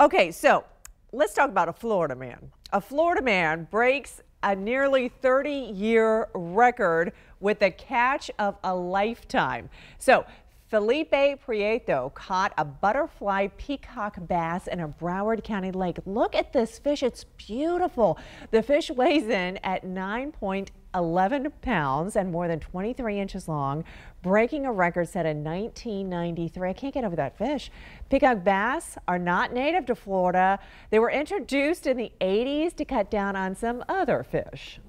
Okay, so let's talk about a Florida man. A Florida man breaks a nearly 30 year record with a catch of a lifetime. So Felipe Prieto caught a butterfly peacock bass in a Broward County lake. Look at this fish. It's beautiful. The fish weighs in at 9.11 pounds and more than 23 inches long, breaking a record set in 1993. I can't get over that fish. Peacock bass are not native to Florida. They were introduced in the 80s to cut down on some other fish.